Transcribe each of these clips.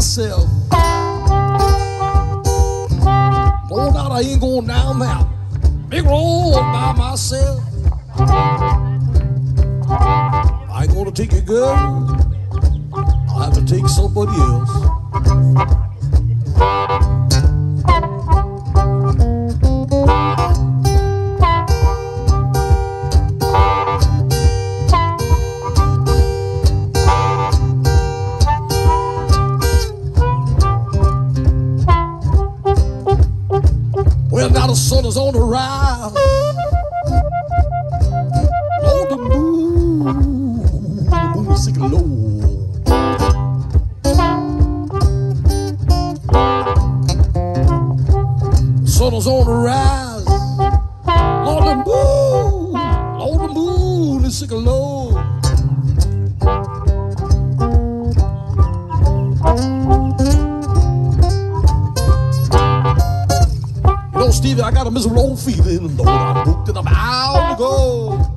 myself. Oh, now I ain't going down that big road by myself. I ain't gonna take it, girl. I'll have to take somebody else. Sun on the rise. On the moon, on the moon is sinking low. You know, Stevie, I got a miserable old feeling. Lord, I'm booked and I'm out to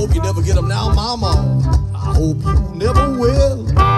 I hope you never get them now, mama. I hope you never will.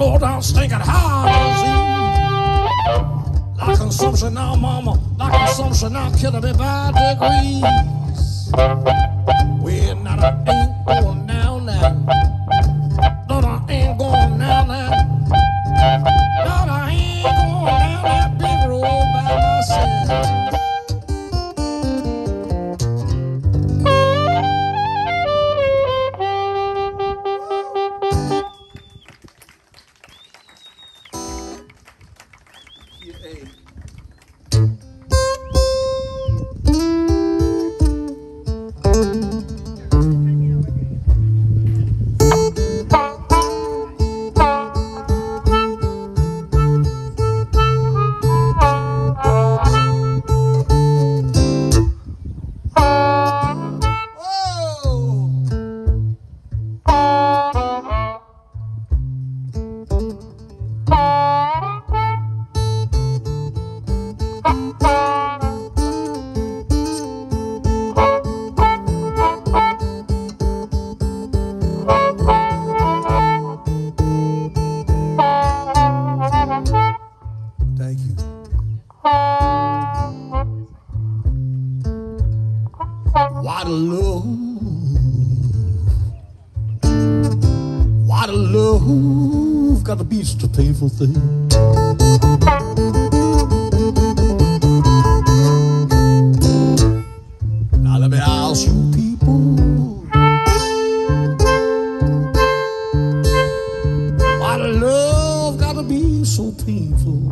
Down stinking heart disease. Like consumption now, mama, like consumption now, killing me by degrees. When I ain't going painful thing? Now let me ask you people. Why the love got to be so painful?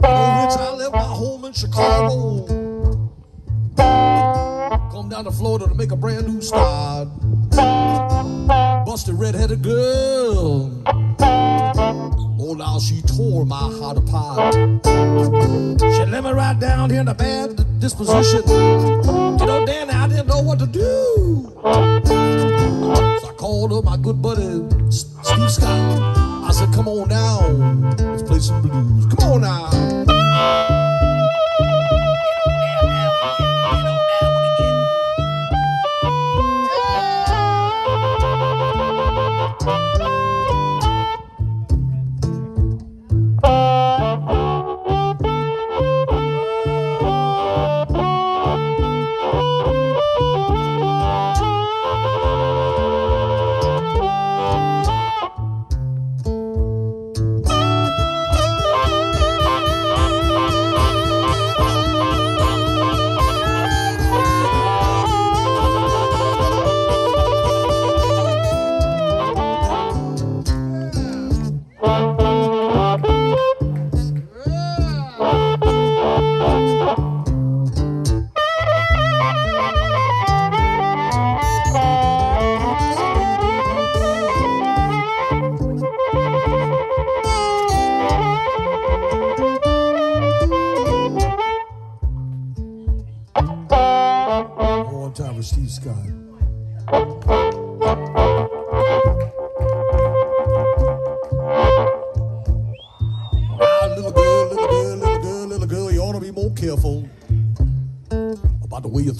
Rich, I left my home in Chicago. Come down to Florida to make a brand new start. Busted red-headed girl. Oh, now she tore my heart apart. She let me right down here in a bad disposition. You know, Danny, I didn't know what to do. So I called up my good buddy Steve Scott. I said, "Come on down, let's play some blues. Come on now."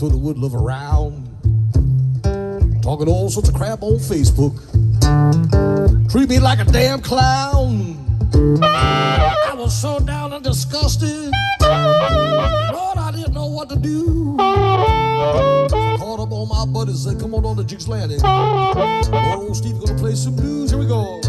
About the way you throw the wood love around. Talking all sorts of crap on Facebook. Treat me like a damn clown. I was so down and disgusted. Lord, I didn't know what to do. So called up all my buddies and said, come on on to Jigg's Landing. Old Steve gonna play some blues. Here we go.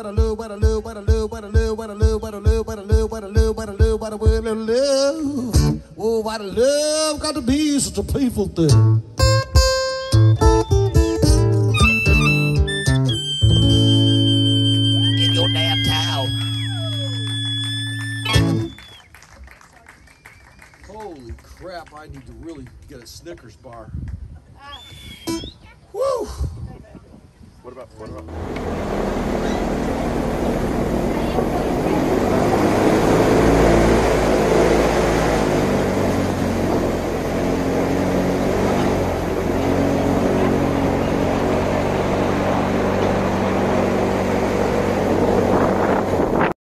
What I love, what I love, what I love, what I love, what I love, what I love, what I love, what I love, what I love, what I love, what I love, what I love. Oh, what I love got to be such a painful thing. In your damn towel. Holy crap, I need to really get a Snickers bar. Woo! what about, what about?